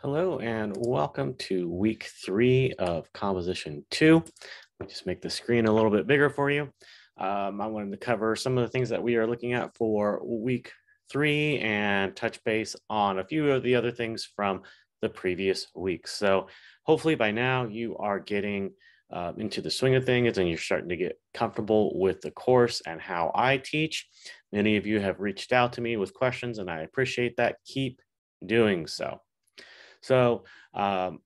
Hello and welcome to week three of composition two. Let me just make the screen a little bit bigger for you. Um, I wanted to cover some of the things that we are looking at for week three and touch base on a few of the other things from the previous week. So hopefully by now you are getting uh, into the swing of things and you're starting to get comfortable with the course and how I teach. Many of you have reached out to me with questions and I appreciate that. Keep doing so. So um,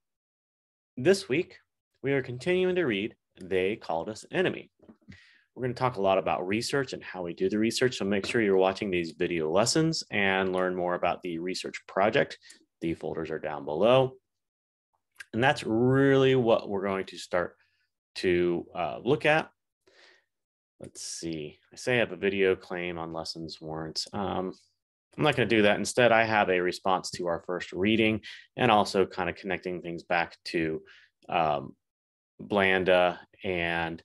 this week, we are continuing to read They Called Us Enemy. We're going to talk a lot about research and how we do the research. So make sure you're watching these video lessons and learn more about the research project. The folders are down below. And that's really what we're going to start to uh, look at. Let's see. I say I have a video claim on lessons warrants. Um, I'm not going to do that. Instead, I have a response to our first reading and also kind of connecting things back to um, Blanda and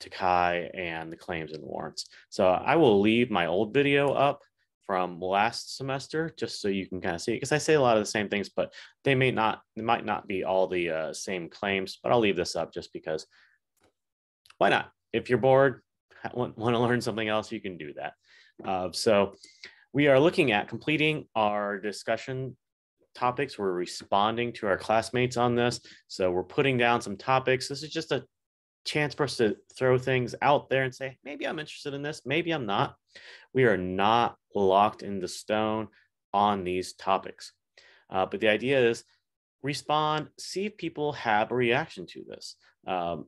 Takei and the claims and warrants. So I will leave my old video up from last semester just so you can kind of see it because I say a lot of the same things, but they may not, they might not be all the uh, same claims, but I'll leave this up just because why not? If you're bored, want, want to learn something else, you can do that. Uh, so we are looking at completing our discussion topics. We're responding to our classmates on this. So we're putting down some topics. This is just a chance for us to throw things out there and say, maybe I'm interested in this, maybe I'm not. We are not locked in the stone on these topics. Uh, but the idea is respond, see if people have a reaction to this. Um,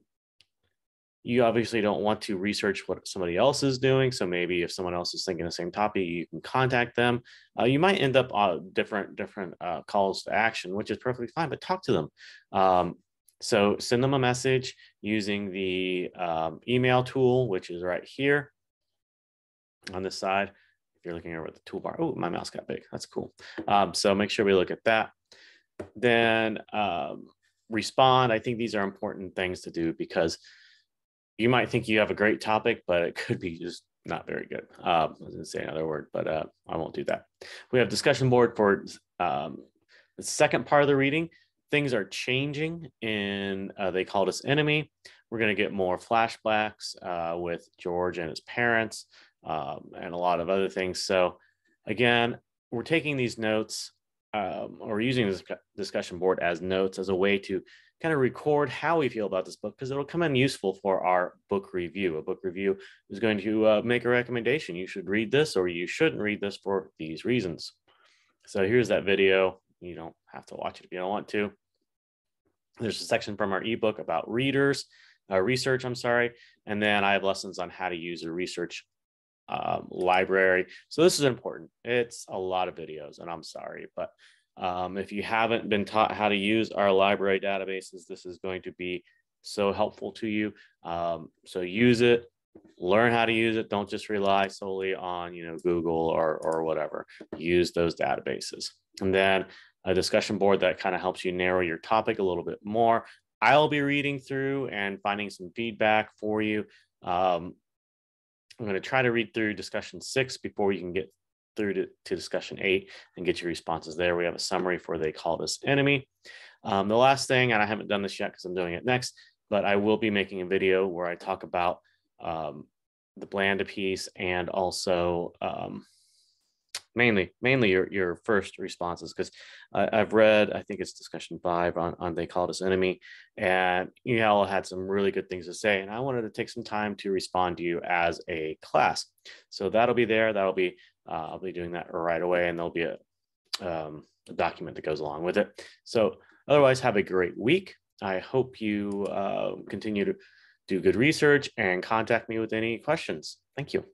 you obviously don't want to research what somebody else is doing. So maybe if someone else is thinking the same topic, you can contact them. Uh, you might end up on different different uh, calls to action, which is perfectly fine. But talk to them. Um, so send them a message using the um, email tool, which is right here on this side. If you're looking over at the toolbar, oh, my mouse got big. That's cool. Um, so make sure we look at that. Then um, respond. I think these are important things to do because you might think you have a great topic, but it could be just not very good. Um, I was going to say another word, but uh, I won't do that. We have discussion board for um, the second part of the reading. Things are changing and uh, They Called Us Enemy. We're going to get more flashbacks uh, with George and his parents um, and a lot of other things. So again, we're taking these notes um, or using this discussion board as notes as a way to kind of record how we feel about this book because it'll come in useful for our book review. A book review is going to uh, make a recommendation. You should read this or you shouldn't read this for these reasons. So here's that video. You don't have to watch it if you don't want to. There's a section from our ebook about readers, uh, research, I'm sorry. And then I have lessons on how to use a research um, library. So this is important. It's a lot of videos and I'm sorry, but um, if you haven't been taught how to use our library databases, this is going to be so helpful to you. Um, so use it, learn how to use it. Don't just rely solely on you know Google or or whatever. Use those databases, and then a discussion board that kind of helps you narrow your topic a little bit more. I'll be reading through and finding some feedback for you. Um, I'm going to try to read through discussion six before you can get through to, to discussion eight and get your responses there. We have a summary for they called us enemy. Um, the last thing, and I haven't done this yet because I'm doing it next, but I will be making a video where I talk about um, the Blanda piece and also um, mainly mainly your, your first responses because I've read I think it's discussion five on, on they called us enemy and you all had some really good things to say and I wanted to take some time to respond to you as a class so that'll be there that'll be uh, I'll be doing that right away and there'll be a, um, a, document that goes along with it. So otherwise, have a great week. I hope you uh, continue to do good research and contact me with any questions. Thank you.